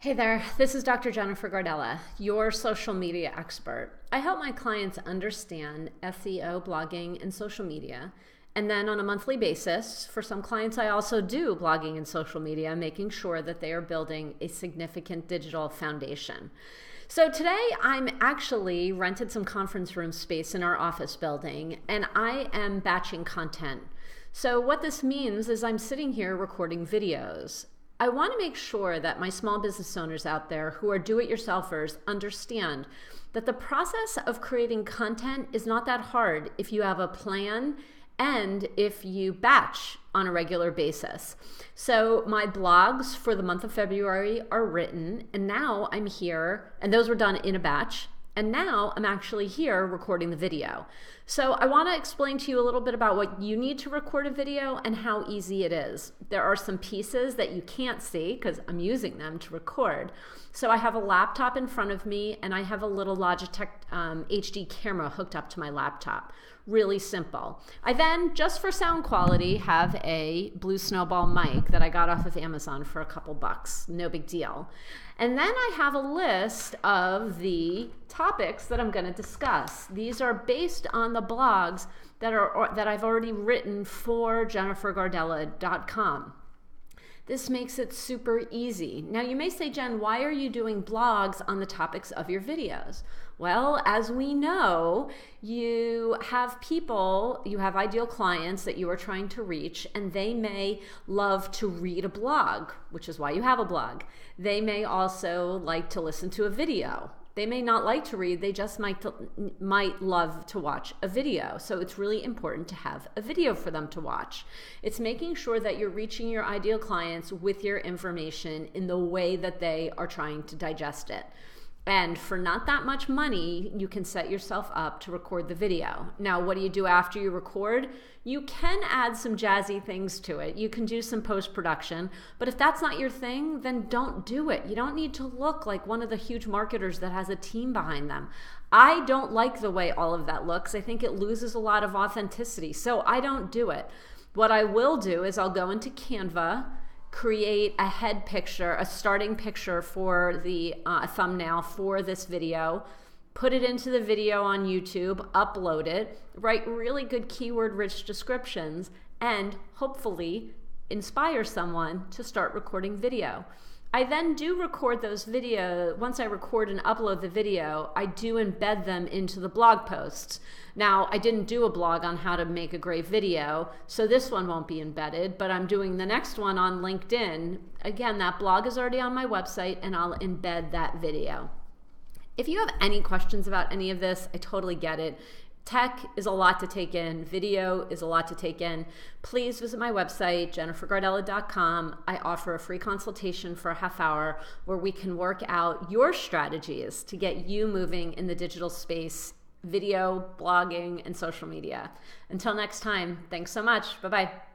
Hey there, this is Dr. Jennifer Gardella, your social media expert. I help my clients understand SEO, blogging, and social media. And then on a monthly basis, for some clients, I also do blogging and social media, making sure that they are building a significant digital foundation. So today I'm actually rented some conference room space in our office building and I am batching content. So what this means is I'm sitting here recording videos I want to make sure that my small business owners out there who are do it yourselfers understand that the process of creating content is not that hard if you have a plan and if you batch on a regular basis. So, my blogs for the month of February are written, and now I'm here, and those were done in a batch. And now I'm actually here recording the video. So I want to explain to you a little bit about what you need to record a video and how easy it is. There are some pieces that you can't see because I'm using them to record. So I have a laptop in front of me and I have a little Logitech um, HD camera hooked up to my laptop. Really simple. I then, just for sound quality, have a Blue Snowball mic that I got off of Amazon for a couple bucks. No big deal. And then I have a list of the topics that I'm going to discuss. These are based on the blogs that are that I've already written for jennifergardella.com. This makes it super easy. Now, you may say, Jen, why are you doing blogs on the topics of your videos? Well, as we know, you have people, you have ideal clients that you are trying to reach, and they may love to read a blog, which is why you have a blog. They may also like to listen to a video, they may not like to read, they just might, might love to watch a video. So it's really important to have a video for them to watch. It's making sure that you're reaching your ideal clients with your information in the way that they are trying to digest it. And for not that much money, you can set yourself up to record the video. Now, what do you do after you record? You can add some jazzy things to it. You can do some post production. But if that's not your thing, then don't do it. You don't need to look like one of the huge marketers that has a team behind them. I don't like the way all of that looks. I think it loses a lot of authenticity. So I don't do it. What I will do is I'll go into Canva create a head picture, a starting picture for the uh, thumbnail for this video, put it into the video on YouTube, upload it, write really good keyword rich descriptions, and hopefully inspire someone to start recording video. I then do record those video. Once I record and upload the video, I do embed them into the blog posts. Now, I didn't do a blog on how to make a great video, so this one won't be embedded, but I'm doing the next one on LinkedIn. Again, that blog is already on my website and I'll embed that video. If you have any questions about any of this, I totally get it. Tech is a lot to take in, video is a lot to take in. Please visit my website, jennifergardella.com. I offer a free consultation for a half hour where we can work out your strategies to get you moving in the digital space, video, blogging, and social media. Until next time, thanks so much. Bye bye.